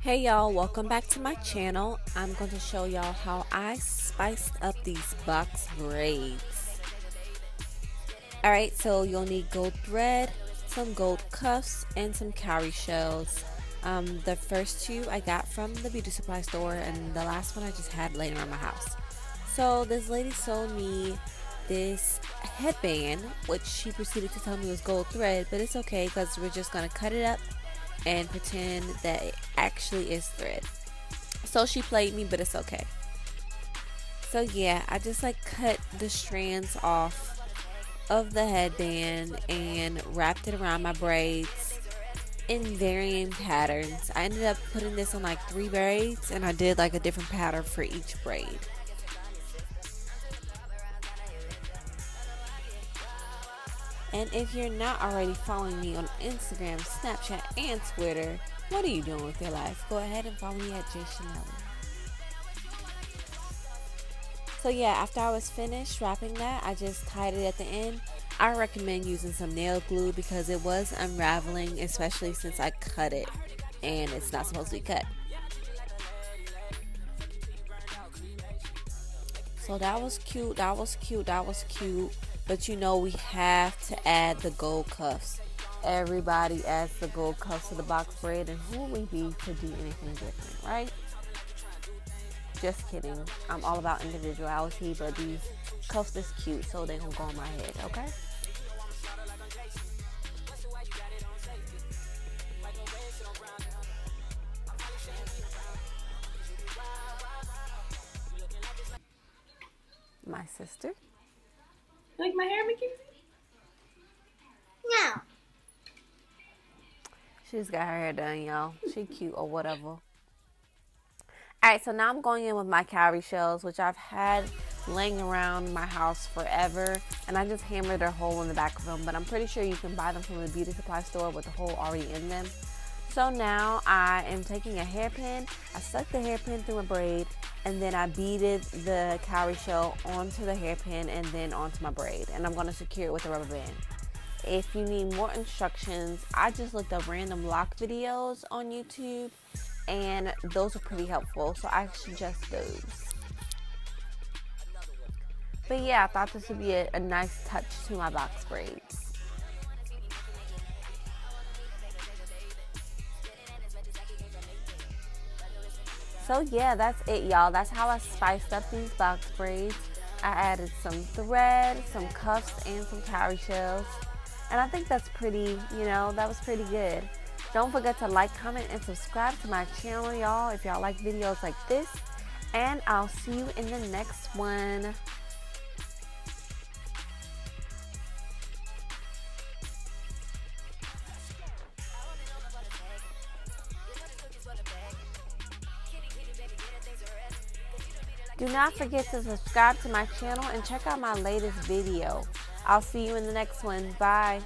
Hey y'all, welcome back to my channel. I'm going to show y'all how I spiced up these box braids. Alright, so you'll need gold thread, some gold cuffs, and some cowrie shells. Um, the first two I got from the beauty supply store, and the last one I just had laying around my house. So this lady sold me this headband, which she proceeded to tell me was gold thread, but it's okay because we're just going to cut it up and pretend that it actually is thread. So she played me, but it's okay. So yeah, I just like cut the strands off of the headband and wrapped it around my braids in varying patterns. I ended up putting this on like three braids and I did like a different pattern for each braid. And if you're not already following me on Instagram, Snapchat, and Twitter, what are you doing with your life? Go ahead and follow me at J Chanel. So yeah, after I was finished wrapping that, I just tied it at the end. I recommend using some nail glue because it was unraveling, especially since I cut it and it's not supposed to be cut. So that was cute, that was cute, that was cute. But you know, we have to add the gold cuffs. Everybody adds the gold cuffs to the box braid, and who would we be to do anything different, right? Just kidding. I'm all about individuality, but these cuffs is cute, so they gonna go on my head, okay? My sister. You like my hair, Mackenzie? No. She's got her hair done, y'all. She cute or whatever. Alright, so now I'm going in with my cowrie shells, which I've had laying around my house forever. And I just hammered a hole in the back of them. But I'm pretty sure you can buy them from the beauty supply store with the hole already in them. So now I am taking a hairpin. I stuck the hairpin through my braid and then I beaded the cowrie shell onto the hairpin and then onto my braid and I'm going to secure it with a rubber band. If you need more instructions, I just looked up random loc videos on YouTube and those are pretty helpful so I suggest those. But yeah, I thought this would be a, a nice touch to my box braids. So yeah, that's it y'all. That's how I spiced up these box braids. I added some thread, some cuffs, and some cowrie shells. And I think that's pretty, you know, that was pretty good. Don't forget to like, comment, and subscribe to my channel, y'all, if y'all like videos like this. And I'll see you in the next one. Do not forget to subscribe to my channel and check out my latest video. I'll see you in the next one. Bye.